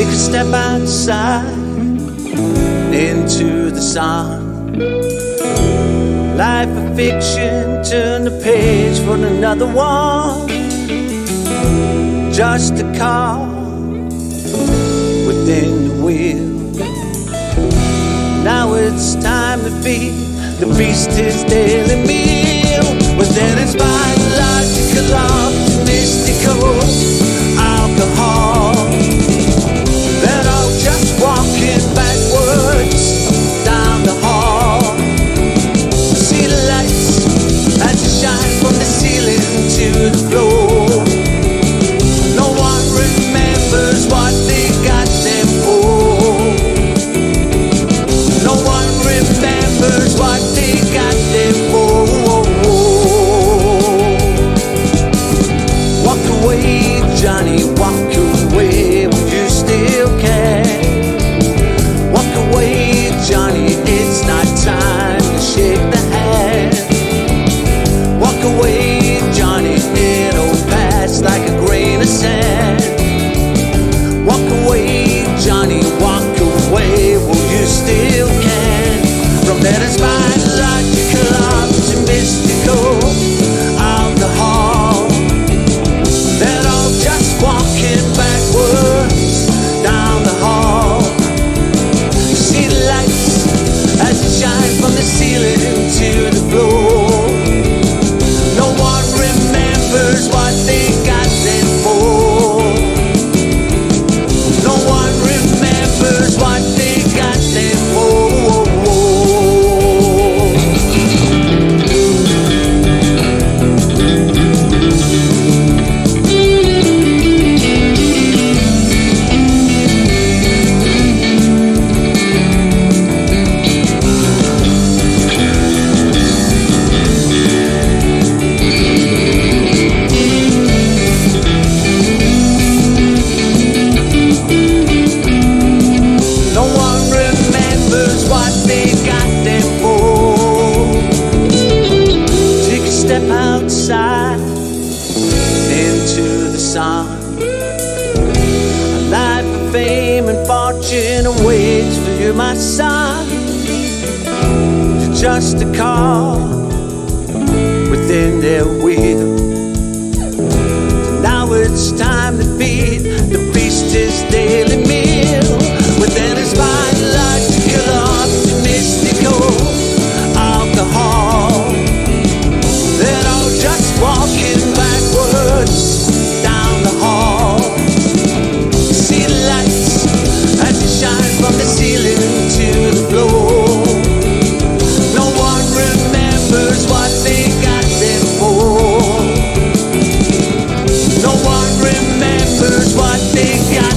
Take a step outside into the sun. Life of fiction, turn the page for another one. Just a car within the wheel. Now it's time to feed the beast his daily meal. Was then inspired. And waits for you, my son. Just a call within their wheel. Big guy.